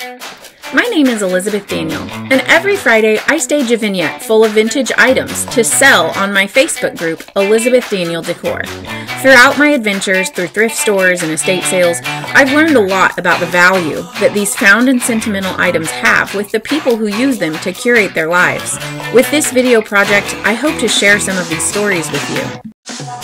My name is Elizabeth Daniel, and every Friday I stage a vignette full of vintage items to sell on my Facebook group, Elizabeth Daniel Decor. Throughout my adventures through thrift stores and estate sales, I've learned a lot about the value that these found and sentimental items have with the people who use them to curate their lives. With this video project, I hope to share some of these stories with you.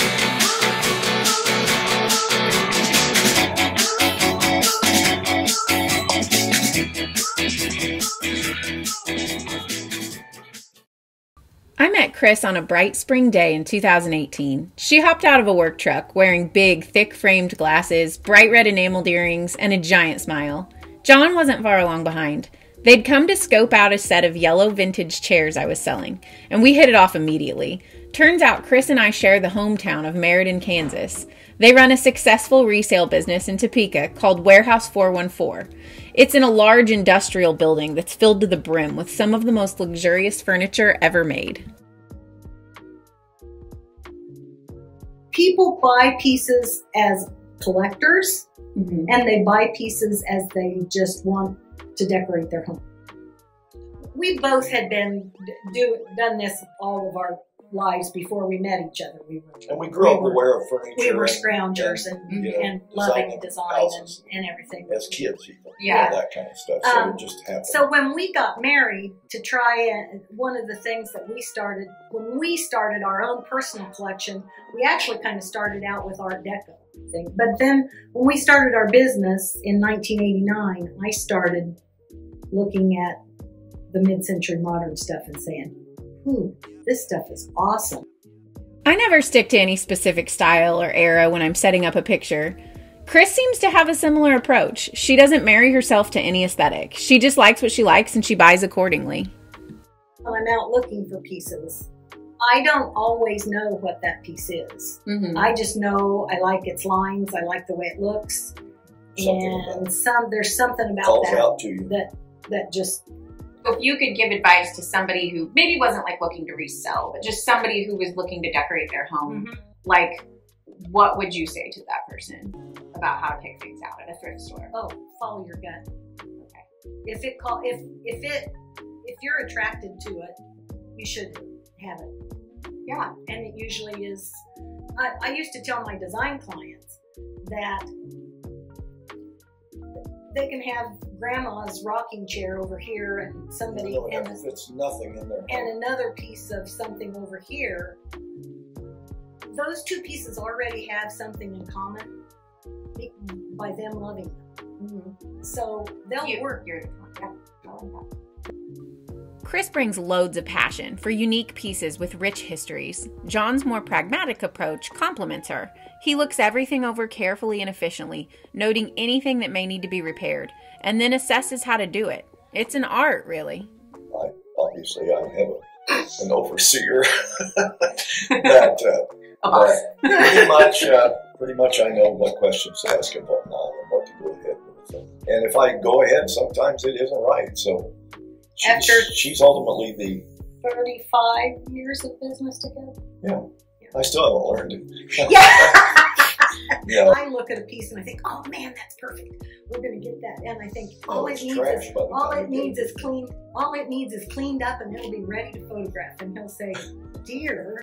Chris on a bright spring day in 2018. She hopped out of a work truck wearing big, thick framed glasses, bright red enameled earrings, and a giant smile. John wasn't far along behind. They'd come to scope out a set of yellow vintage chairs I was selling, and we hit it off immediately. Turns out Chris and I share the hometown of Meriden, Kansas. They run a successful resale business in Topeka called Warehouse 414. It's in a large industrial building that's filled to the brim with some of the most luxurious furniture ever made. People buy pieces as collectors Mm-hmm. and they buy pieces as they just want to decorate their home. We both had been do done this all of our lives before we met each other. We were And we grew up we were, aware of furniture. we were and- scroungers and, you know, and loving design and, and everything. as kids, even. Yeah. That kind of stuff. So Um, it just happened. So when we got married to try and one of the things that we started when we started our own personal collection, we actually kind of started out with Art Deco thing. But then when we started our business in 1989, I started looking at the mid-century modern stuff and saying, "Ooh, this stuff is awesome." I never stick to any specific style or era when I'm setting up a picture. Chris seems to have a similar approach. She doesn't marry herself to any aesthetic. She just likes what she likes and she buys accordingly. When I'm out looking for pieces, I don't always know what that piece is. Mm-hmm. I just know I like its lines. I like the way it looks, Something and some there's something about calls that out to you. that that just if you could give advice to somebody who maybe wasn't like looking to resell, but just somebody who was looking to decorate their home, mm-hmm. like what would you say to that person about how to pick things out at a thrift store? oh follow your gut. Okay. If it call if if it if you're attracted to it, you should have it. Yeah. And it usually is. I, I used to tell my design clients that they can have grandma's rocking chair over here and somebody No, and it fits nothing in there. and another piece of something over here, those two pieces already have something in common by them loving them. So they'll You, work. you're, yeah, I like that. Chris brings loads of passion for unique pieces with rich histories. John's more pragmatic approach complements her. He looks everything over carefully and efficiently, noting anything that may need to be repaired, and then assesses how to do it. It's an art, really. I, obviously, I have a, an overseer that, uh, A that pretty much, uh, pretty much I know what questions to ask and what not, and what to go ahead with. And if I go ahead, sometimes it isn't right. So she's, After- she's ultimately the. 35 years of business together. Yeah. I still haven't learned it. Yeah. Know, I look at a piece and I think, oh man, that's perfect. We're going to get that. And I think all oh, it needs is all it needs is cleaned. All it needs is cleaned up, and it'll be ready to photograph. And he'll say, "Dear,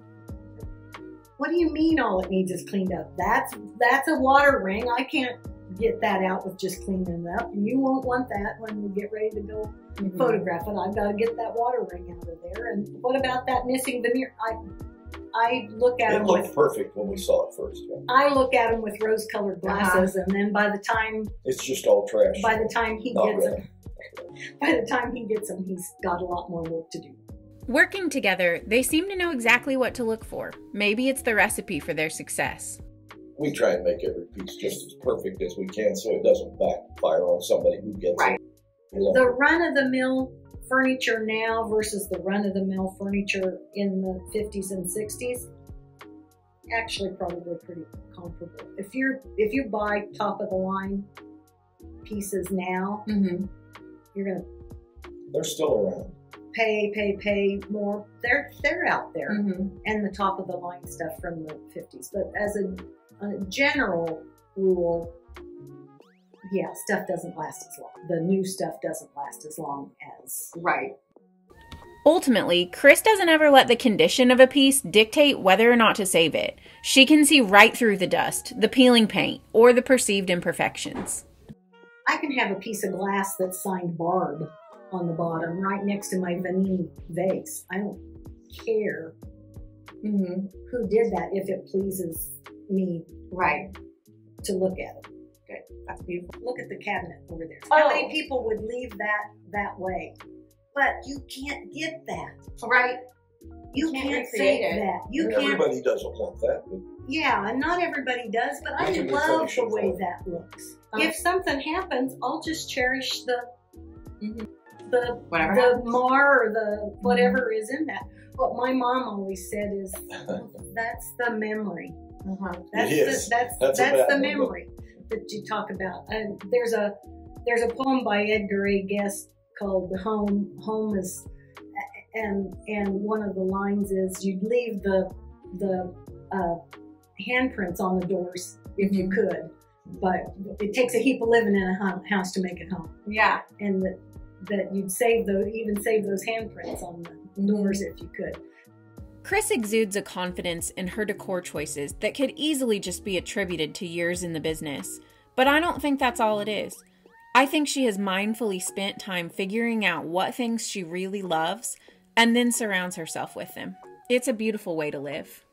what do you mean? All it needs is cleaned up? That's that's a water ring. I can't get that out with just cleaning it up, and you won't want that when you get ready to go Mm-hmm. photograph it. I've got to get that water ring out of there. And what about that missing veneer? I I look at It him looked with perfect when we saw it first. Yeah. I look at them with rose-colored Uh-huh. glasses, and then by the time It's just all trash. by the time he Not gets really. them, by the time he gets them, he's got a lot more work to do. Working together, they seem to know exactly what to look for. Maybe it's the recipe for their success. We try and make every piece just as perfect as we can so it doesn't backfire on somebody who gets Right. it. You The run-of-the-mill furniture now versus the run-of-the-mill furniture in the 50s and 60s, actually probably pretty comparable. If you're if you buy top of the line pieces now, Mm-hmm. you're gonna they're still around. pay, pay, pay more. They're they're out there. Mm-hmm. and the top of the line stuff from the 50s. But as a, a general rule, yeah, stuff doesn't last as long. The new stuff doesn't last as long as Right. Ultimately, Chris doesn't ever let the condition of a piece dictate whether or not to save it. She can see right through the dust, the peeling paint, or the perceived imperfections. I can have a piece of glass that's signed Barb on the bottom, right next to my Venini vase. I don't care Mm-hmm. who did that if it pleases me Right. to look at it. Good. That's beautiful. Look at the cabinet over there. How Oh. many people would leave that that way? But you can't get that. Right. You Can't can't, recreate it. that. You And can't. Everybody doesn't want that. Yeah, and not everybody does, but I Make a new love the way that looks. Uh-huh. If something happens, I'll just cherish the Mhm. the Whatever the happens. mar or the whatever is in that. What my mom always said is, "That's the memory. Uh-huh. That's is. the that's That's that's, the one, memory that you talk about." And there's a there's a poem by Edgar A. Guest called "The "Home." Home is, and and one of the lines is, "You'd leave the the uh, handprints on the doors if you Mhm. could." But it takes a heap of living in a house to make it home Yeah. and that that you'd save those even save those handprints on the doors if you could. Chris exudes a confidence in her decor choices that could easily just be attributed to years in the business. But I don't think that's all it is. I think she has mindfully spent time figuring out what things she really loves and then surrounds herself with them. It's a beautiful way to live.